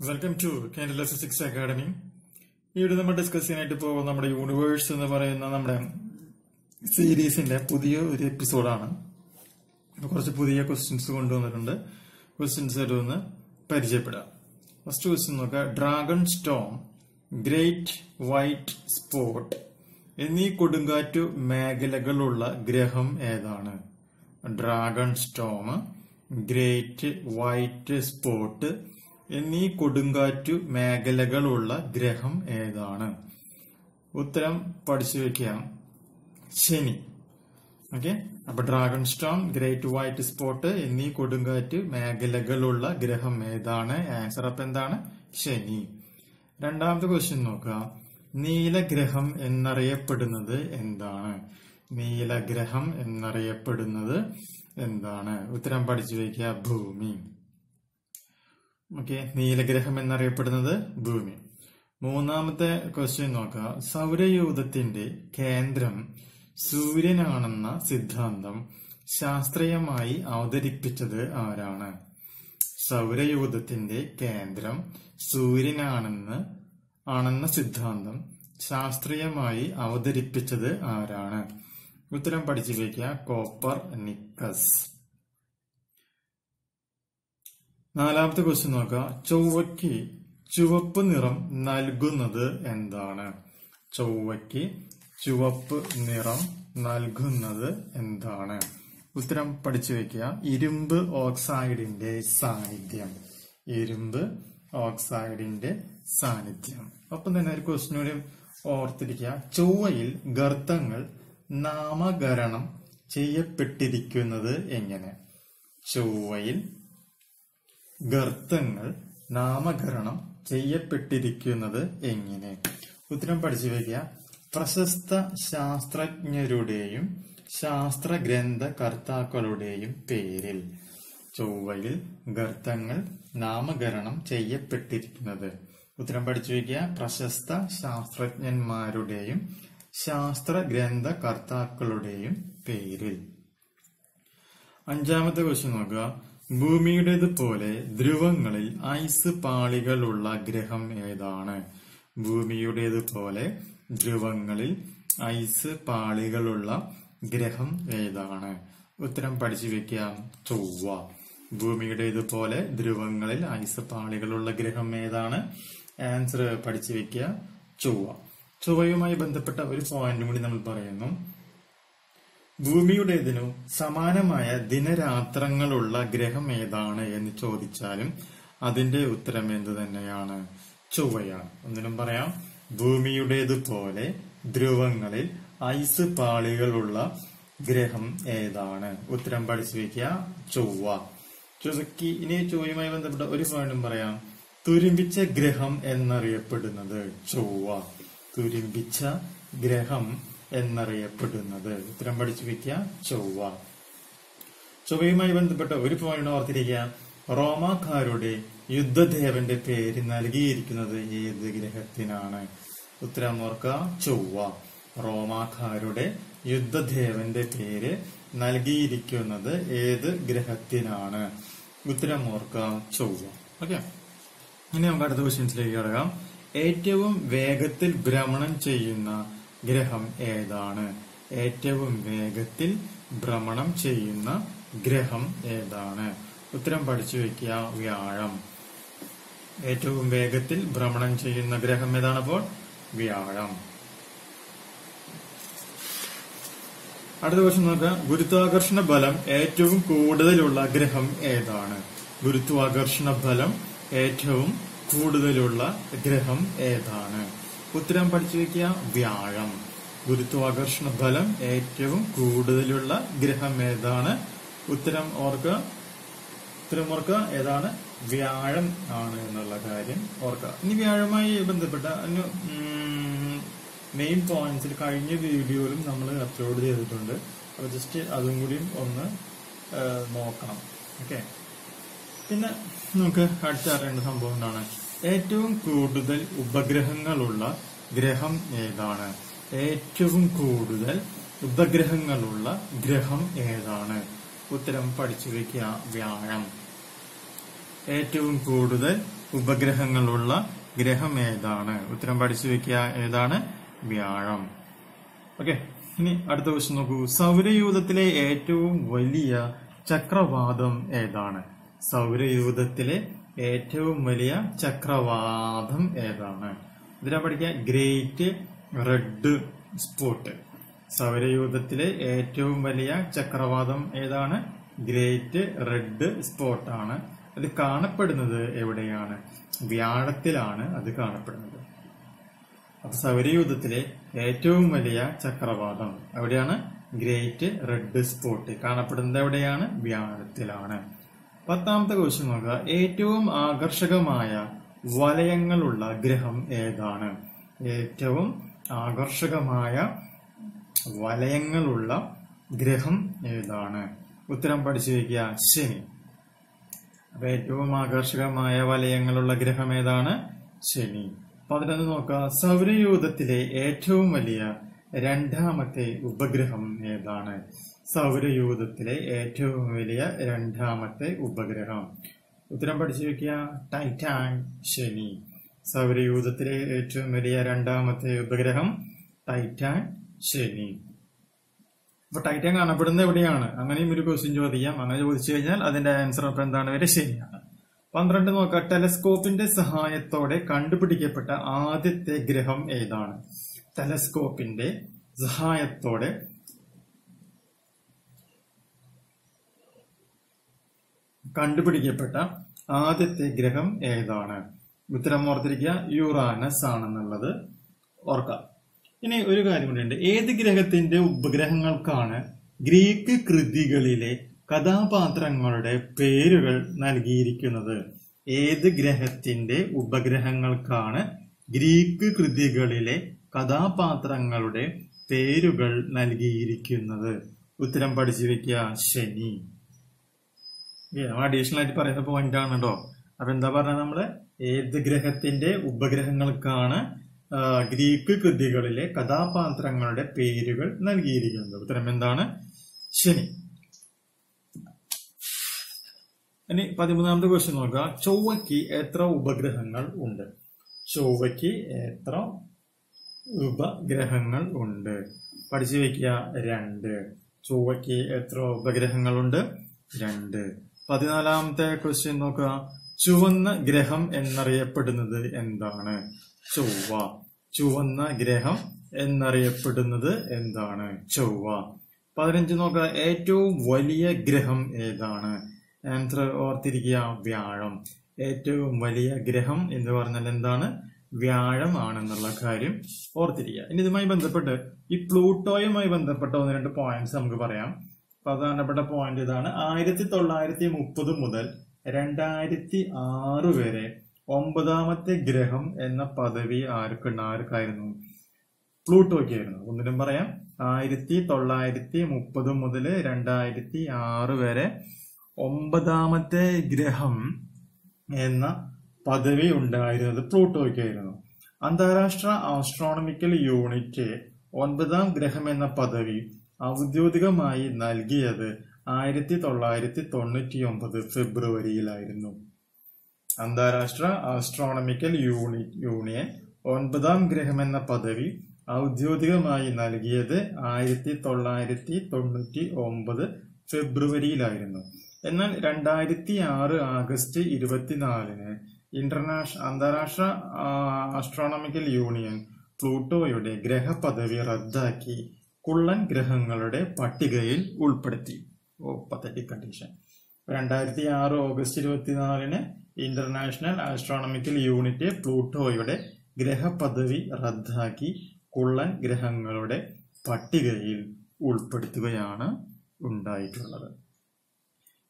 Welcome to Kerala physics academy ഇവിടെ നമ്മൾ discuss ചെയ്യാനായിട്ട് പോകുന്ന നമ്മുടെ യൂണിവേഴ്സ് എന്ന് പറയുന്ന നമ്മുടെ സീരീസിന്റെ പുതിയ ഒരു എപ്പിസോഡാണ് കുറച്ച് പുതിയ ക്വസ്റ്റ്യൻസ് കൊണ്ടുവന്നിട്ടുണ്ട്. ക്വസ്റ്റ്യൻസ് ഒന്ന് പരിചയപ്പെടാം. ഫസ്റ്റ് ക്വസ്റ്റ്യൻ നോക്കുക dragon storm great white spot എന്നീ കൊടുങ്കാറ്റു മേഖലകളുള്ള ഗ്രഹം ഏതാണ്? Dragon storm great white spot എന്നീ കൊടുങ്കാറ്റു മേഖലകളുള്ള ഗ്രഹം ഏതാണ്? ഉത്തരം പഠിച്ചു വെക്കുക ശനി. ഓക്കെ അപ്പൊ dragon stone great white spot എന്നീ കൊടുങ്കാറ്റ് മേഖലകളുള്ള ഗ്രഹം ഏതാണ്? ആൻസർ അപ്പൊ എന്താണ്? ശനി. രണ്ടാമത്തെ ക്വസ്റ്റ്യൻ നോക്കുക. നീലഗ്രഹം എന്നറിയപ്പെടുന്നത് എന്താണ്? നീലഗ്രഹം എന്നറിയപ്പെടുന്നത് എന്താണ്? ഉത്തരം പഠിച്ചു വയ്ക്കുക ഭൂമി. ഓക്കെ നീലഗ്രഹം എന്നറിയപ്പെടുന്നത് ഭൂമി. മൂന്നാമത്തെ ക്വസ്റ്റ്യൻ നോക്കുക. സൗരയൂഥത്തിന്റെ കേന്ദ്രം സൂര്യനാണെന്ന സിദ്ധാന്തം ശാസ്ത്രീയമായി അവതരിപ്പിച്ചത് ആരാണ്? സൗരയൂഥത്തിന്റെ കേന്ദ്രം സൂര്യനാണെന്ന് ആണെന്ന സിദ്ധാന്തം ശാസ്ത്രീയമായി അവതരിപ്പിച്ചത് ആരാണ്? ഉത്തരം പഠിച്ചു വയ്ക്കുക കോപ്പർ നിക്കസ്. നാലാമത്തെ ക്വസ്റ്റ്യൻ നോക്കാം. ചൊവ്വയ്ക്ക് ചുവപ്പ് നിറം നൽകുന്നത് എന്താണ്? ചൊവ്വയ്ക്ക് ചുവപ്പ് നിറം നൽകുന്നത് എന്താണ്? ഉത്തരം പഠിച്ചു വെക്കുക. ഇരുമ്പ് ഓക്സൈഡിന്റെ സാന്നിധ്യം. ഇരുമ്പ് ഓക്സൈഡിന്റെ സാന്നിധ്യം. ഒപ്പം തന്നെ ഒരു ക്വസ്റ്റിനോട് ഓർത്തിരിക്കുക. ചൊവ്വയിൽ ഗർത്തങ്ങൾ നാമകരണം ചെയ്യപ്പെട്ടിരിക്കുന്നത് എങ്ങനെ? ചൊവ്വയിൽ ഗർത്തങ്ങൾ നാമകരണം ചെയ്യപ്പെട്ടിരിക്കുന്നത് എങ്ങനെ? ഉത്തരം പഠിച്ചു വയ്ക്കുക. പ്രശസ്ത ശാസ്ത്രജ്ഞരുടെയും ശാസ്ത്ര ഗ്രന്ഥകർത്താക്കളുടെയും പേരിൽ ചൊവ്വയിൽ ഗർത്തങ്ങൾ നാമകരണം ചെയ്യപ്പെട്ടിരിക്കുന്നത്. ഉത്തരം പഠിച്ചു വയ്ക്കുക. പ്രശസ്ത ശാസ്ത്രജ്ഞന്മാരുടെയും ശാസ്ത്ര ഗ്രന്ഥകർത്താക്കളുടെയും പേരിൽ. അഞ്ചാമത്തെ ക്വസ്റ്റ്യൻ നോക്കുക. ഭൂമിയുടേതുപോലെ ധ്രുവങ്ങളിൽ ഐസ് പാളികളുള്ള ഗ്രഹം ഏതാണ്? ഭൂമിയുടേതുപോലെ ധ്രുവങ്ങളിൽ ഐസ് പാളികളുള്ള ഗ്രഹം ഏതാണ്? ഉത്തരം പഠിച്ചു വെക്കാം ചൊവ്വ. ഭൂമിയുടേതുപോലെ ധ്രുവങ്ങളിൽ ഐസ് പാളികളുള്ള ഗ്രഹം ഏതാണ്? ആൻസർ പഠിച്ചു വെക്കുക. ചൊവ്വ. ചൊവ്വയുമായി ബന്ധപ്പെട്ട ഒരു പോയിന്റും കൂടി നമ്മൾ പറയുന്നു. ഭൂമിയുടേതിനു സമാനമായ ദിനരാത്രങ്ങളുള്ള ഗ്രഹം ഏതാണ് എന്ന് ചോദിച്ചാലും അതിന്റെ ഉത്തരം എന്ത് തന്നെയാണ്? ചൊവ്വയാണ്. ഒന്നിനും പറയാം. ഭൂമിയുടേതുപോലെ ധ്രുവങ്ങളിൽ ഐസ് പാളികളുള്ള ഗ്രഹം ഏതാണ്? ഉത്തരം പഠിച്ചു വയ്ക്കുക ചൊവ്വ. ചുസക്കി ഇനി ചൊവ്വയുമായി ബന്ധപ്പെട്ട ഒരു പോയിന്റും പറയാം. തുരുമ്പിച്ച ഗ്രഹം എന്നറിയപ്പെടുന്നത് ചൊവ്വ. തുരുമ്പിച്ച ഗ്രഹം എന്നറിയപ്പെടുന്നത്. ഉത്തരം പഠിച്ചു വയ്ക്കുക ചൊവ്വ. ചൊവ്വയുമായി ബന്ധപ്പെട്ട ഒരു പോയിന്റ് ഓർത്തിരിക്കുക. റോമാക്കാരുടെ യുദ്ധദേവന്റെ പേര് നൽകിയിരിക്കുന്നത് ഏത് ഗ്രഹത്തിനാണ്? ഉത്തരം ഓർക്കുക. ചൊവ്വ. റോമാക്കാരുടെ യുദ്ധദേവന്റെ പേര് നൽകിയിരിക്കുന്നത് ഏത് ഗ്രഹത്തിനാണ്? ഉത്തരം ഓർക്കുക. ചൊവ്വ. ഓക്കെ. ഇനി നമുക്ക് അടുത്ത ക്വസ്റ്റ്യൻസിലേക്ക് കിടക്കാം. ഏറ്റവും വേഗത്തിൽ ഭ്രമണം ചെയ്യുന്ന ഗ്രഹം ഏതാണ്? ഏറ്റവും വേഗത്തിൽ ഭ്രമണം ചെയ്യുന്ന ഗ്രഹം ഏതാണ്? ഉത്തരം പഠിച്ചു വെക്കുക വ്യാഴം. ഏറ്റവും വേഗത്തിൽ ഭ്രമണം ചെയ്യുന്ന ഗ്രഹം ഏതാണ് അപ്പോൾ? വ്യാഴം. അടുത്ത ക്വസ്റ്റ്യൻ നോക്കുക ഗുരുത്വാകർഷണ ബലം ഏറ്റവും കൂടുതലുള്ള ഗ്രഹം ഏതാണ്? ഗുരുത്വാകർഷണ ബലം ഏറ്റവും കൂടുതലുള്ള ഗ്രഹം ഏതാണ്? ഉത്തരം പഠിച്ചു വെക്കുക വ്യാഴം. ഗുരുത്വാകർഷണ ബലം ഏറ്റവും കൂടുതലുള്ള ഗ്രഹം ഏതാണ്? ഉത്തരം ഓർക്കുക. ഉത്തരം ഓർക്കുക. ഏതാണ്? വ്യാഴം ആണ് എന്നുള്ള കാര്യം ഓർക്കുക. ഇനി വ്യാഴമായി ബന്ധപ്പെട്ട മെയിൻ പോയിന്റ്സിൽ കഴിഞ്ഞ വീഡിയോയിലും നമ്മൾ അപ്ലോഡ് ചെയ്തിട്ടുണ്ട്. അപ്പൊ ജസ്റ്റ് അതും കൂടിയും ഒന്ന് നോക്കണം. ഓക്കെ പിന്നെ നമുക്ക് അടുത്ത അറിയേണ്ട സംഭവം എന്താണ്? ഏറ്റവും കൂടുതൽ ഉപഗ്രഹങ്ങളുള്ള ഗ്രഹം ഏതാണ്? ഏറ്റവും കൂടുതൽ ഉപഗ്രഹങ്ങളുള്ള ഗ്രഹം ഏതാണ്? ഉത്തരം പഠിച്ചു വയ്ക്കുക വ്യാഴം ഏറ്റവും കൂടുതൽ ഉപഗ്രഹങ്ങളുള്ള ഗ്രഹം ഏതാണ്? ഉത്തരം പഠിച്ചു വയ്ക്കുക ഏതാണ്? വ്യാഴം ഓക്കെ ഇനി അടുത്ത ക്വസ്റ്റ്യൻ നോക്കൂ. സൗരയൂഥത്തിലെ ഏറ്റവും വലിയ ചക്രവാതം ഏതാണ്? സൗരയൂഥത്തിലെ ഏറ്റവും വലിയ ചക്രവാതം ഏതാണ്? ഇതിനാ പഠിക്കുക ഗ്രേറ്റ് റെഡ് സ്പോട്ട്. സൗരയൂഥത്തിലെ ഏറ്റവും വലിയ ചക്രവാതം ഏതാണ്? ഗ്രേറ്റ് റെഡ് സ്പോട്ട് ആണ് അത് കാണപ്പെടുന്നത് എവിടെയാണ്? വ്യാഴത്തിലാണ് അത് കാണപ്പെടുന്നത്. അപ്പൊ സൗരയൂഥത്തിലെ ഏറ്റവും വലിയ ചക്രവാതം എവിടെയാണ്? Great red spot. കാണപ്പെടുന്നത് എവിടെയാണ്? വ്യാഴത്തിലാണ്. പത്താമത്തെ ക്വസ്റ്റ്യൻ നോക്കുക. ഏറ്റവും ആകർഷകമായ വലയങ്ങളുള്ള ഗ്രഹം ഏതാണ്? ഏറ്റവും ആകർഷകമായ വലയങ്ങളുള്ള ഗ്രഹം ഏതാണ്? ഉത്തരം പഠിച്ചു വയ്ക്കുക. ശനി. അപ്പൊ ഏറ്റവും ആകർഷകമായ വലയങ്ങളുള്ള ഗ്രഹം ഏതാണ്? ശനി. പതിനൊന്ന് നോക്കുക. സൗരയൂഥത്തിലെ ഏറ്റവും വലിയ രണ്ടാമത്തെ ഉപഗ്രഹം ഏതാണ്? സൗരയൂഥത്തിലെ ഏറ്റവും വലിയ രണ്ടാമത്തെ ഉപഗ്രഹം. ഉത്തരം പഠിച്ചു വെക്കുക. ടൈറ്റാൻ ശനി. സൗരയൂഥത്തിലെ ഏറ്റവും വലിയ രണ്ടാമത്തെ ഉപഗ്രഹം ടൈറ്റാൻ ശനി. അപ്പൊ ടൈറ്റാൻ കാണപ്പെടുന്നത് എവിടെയാണ്? അങ്ങനെയും ഒരു ക്വസ്റ്റ്യൻ ചോദിക്കാം. അങ്ങനെ ചോദിച്ചു കഴിഞ്ഞാൽ അതിന്റെ ആൻസർ അപ്പൊ എന്താണ്? വരെ ശനിയാണ് പന്ത്രണ്ട് നോക്കുക ടെലസ്കോപ്പിന്റെ സഹായത്തോടെ കണ്ടുപിടിക്കപ്പെട്ട ആദ്യത്തെ ഗ്രഹം ഏതാണ്? ടെലസ്കോപ്പിന്റെ സഹായത്തോടെ കണ്ടുപിടിക്കപ്പെട്ട ആദ്യത്തെ ഗ്രഹം ഏതാണ്? ഉത്തരം ഓർത്തിരിക്കുക യുറാനസ് ആണെന്നുള്ളത് ഓർക്കാം ഇനി ഒരു കാര്യം കൂടിയുണ്ട് ഏത് ഗ്രഹത്തിന്റെ ഉപഗ്രഹങ്ങൾക്കാണ് ഗ്രീക്ക് കൃതികളിലെ കഥാപാത്രങ്ങളുടെ പേരുകൾ നൽകിയിരിക്കുന്നത്? ഏത് ഗ്രഹത്തിന്റെ ഉപഗ്രഹങ്ങൾക്കാണ് ഗ്രീക്ക് കൃതികളിലെ കഥാപാത്രങ്ങളുടെ പേരുകൾ നൽകിയിരിക്കുന്നത്. ഉത്തരം പഠിച്ചു വെക്കുക ശനി അഡീഷണൽ ആയിട്ട് പറയുന്ന പോയിന്റ് ആണ് കേട്ടോ അപ്പൊ എന്താ പറഞ്ഞ നമ്മൾ? ഏത് ഗ്രഹത്തിന്റെ ഉപഗ്രഹങ്ങൾക്കാണ് ഗ്രീക്ക് കൃതികളിലെ കഥാപാത്രങ്ങളുടെ പേരുകൾ നൽകിയിരിക്കുന്നത്. ഉത്തരം എന്താണ്? ശനി. ഇനി പതിമൂന്നാമത്തെ ക്വസ്റ്റ്യൻ നോക്കുക. ചൊവ്വയ്ക്ക് എത്ര ഉപഗ്രഹങ്ങൾ ഉണ്ട്? ചൊവ്വയ്ക്ക് എത്ര ഉപഗ്രഹങ്ങൾ ഉണ്ട്. പഠിച്ചു വെക്കുക രണ്ട്. ചൊവ്വയ്ക്ക് എത്ര ഉപഗ്രഹങ്ങളുണ്ട്? രണ്ട്. പതിനാലാമത്തെ ക്വസ്റ്റ്യൻ നോക്കുക. ചുവന്ന ഗ്രഹം എന്നറിയപ്പെടുന്നത് എന്താണ്? ചൊവ്വ. ചുവന്ന ഗ്രഹം എന്നറിയപ്പെടുന്നത് എന്താണ്? ചൊവ്വ. പതിനഞ്ച് നോക്കുക. ഏറ്റവും വലിയ ഗ്രഹം ഏതാണ്? ആൻസർ ഓർത്തിരിക്കുക. വ്യാഴം. ഏറ്റവും വലിയ ഗ്രഹം എന്ന് പറഞ്ഞാൽ എന്താണ്? വ്യാഴം ആണെന്നുള്ള കാര്യം ഓർത്തിരിക്കുക. ഇനി ഇതുമായി ബന്ധപ്പെട്ട് ഈ പ്ലൂട്ടോയുമായി ബന്ധപ്പെട്ട ഒന്ന് രണ്ട് പോയിന്റ്സ് നമുക്ക് പറയാം. പ്രധാനപ്പെട്ട പോയിന്റ് ഇതാണ്. ആയിരത്തി തൊള്ളായിരത്തി മുപ്പത് മുതൽ രണ്ടായിരത്തി ആറ് വരെ ഒമ്പതാമത്തെ ഗ്രഹം എന്ന പദവി ആർക്കുണ്ട് ആർക്കായിരുന്നു? പ്ലൂട്ടോയ്ക്കായിരുന്നു. ഒന്നിനും പറയാം. ആയിരത്തി തൊള്ളായിരത്തി മുപ്പത് മുതൽ രണ്ടായിരത്തി ആറ് വരെ ഒമ്പതാമത്തെ ഗ്രഹം എന്ന പദവി ഉണ്ടായിരുന്നത് പ്ലൂട്ടോയ്ക്കായിരുന്നു. അന്താരാഷ്ട്ര ആസ്ട്രോണമിക്കൽ യൂണിറ്റ് ഒൻപതാം ഗ്രഹം എന്ന പദവി ഔദ്യോഗികമായി നൽകിയത് ആയിരത്തി തൊള്ളായിരത്തി തൊണ്ണൂറ്റി ഒമ്പത് ഫെബ്രുവരിയിലായിരുന്നു. അന്താരാഷ്ട്ര ആസ്ട്രോണമിക്കൽ യൂണി യൂണിയൻ ഒൻപതാം ഗ്രഹം എന്ന പദവി ഔദ്യോഗികമായി നൽകിയത് ആയിരത്തി തൊള്ളായിരത്തി തൊണ്ണൂറ്റി ഒമ്പത് ഫെബ്രുവരിയിലായിരുന്നു. എന്നാൽ രണ്ടായിരത്തി ആറ് ആഗസ്റ്റ് ഇരുപത്തിനാലിന് ഇന്റർനാഷണൽ അന്താരാഷ്ട്ര അസ്ട്രോണമിക്കൽ യൂണിയൻ പ്ലൂട്ടോയുടെ ഗ്രഹപദവി റദ്ദാക്കി കുള്ളൻ ഗ്രഹങ്ങളുടെ പട്ടികയിൽ ഉൾപ്പെടുത്തി. ഓ പത്തറ്റിക് കണ്ടീഷൻ രണ്ടായിരത്തി ആറ് ഓഗസ്റ്റ് ഇരുപത്തിനാലിന് ഇന്റർനാഷണൽ ആസ്ട്രോണമിക്കൽ യൂണിറ്റ് പ്ലൂട്ടോയുടെ ഗ്രഹപദവി റദ്ദാക്കി കുള്ളൻ ഗ്രഹങ്ങളുടെ പട്ടികയിൽ ഉൾപ്പെടുത്തുകയാണ് ഉണ്ടായിട്ടുള്ളത്.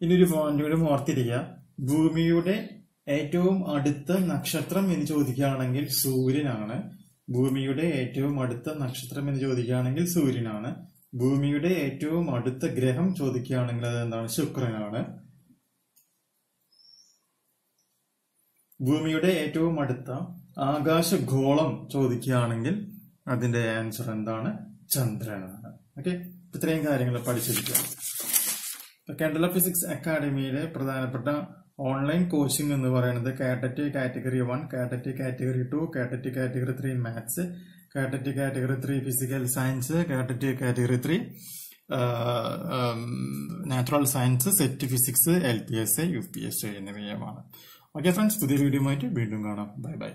ഇനി ഒരു പോയിന്റ് കൂടി ഓർത്തിരിക്കുക. ഭൂമിയുടെ ഏറ്റവും അടുത്ത നക്ഷത്രം എന്ന് ചോദിക്കുകയാണെങ്കിൽ സൂര്യനാണ്. ഭൂമിയുടെ ഏറ്റവും അടുത്ത നക്ഷത്രം എന്ന് ചോദിക്കുകയാണെങ്കിൽ സൂര്യനാണ്. ഭൂമിയുടെ ഏറ്റവും അടുത്ത ഗ്രഹം ചോദിക്കുകയാണെങ്കിൽ അത് എന്താണ്? ശുക്രനാണ്. ഭൂമിയുടെ ഏറ്റവും അടുത്ത ആകാശഗോളം ചോദിക്കുകയാണെങ്കിൽ അതിന്റെ ആൻസർ എന്താണ്? ചന്ദ്രനാണ്. ഓക്കെ ഇത്രയും കാര്യങ്ങൾ പഠിച്ചിരിക്കുക. കേരള ഫിസിക്സ് അക്കാഡമിയിലെ പ്രധാനപ്പെട്ട ഓൺലൈൻ കോച്ചിങ് എന്ന് പറയുന്നത് KTET category one KTET category two KTET category three maths KTET category three physical science KTET category three natural science SET physics L P S A U P S എന്നിവയുമാണ്. Okay friends പുതിയ video ആയിട്ട് വീണ്ടും കാണാം. Bye bye.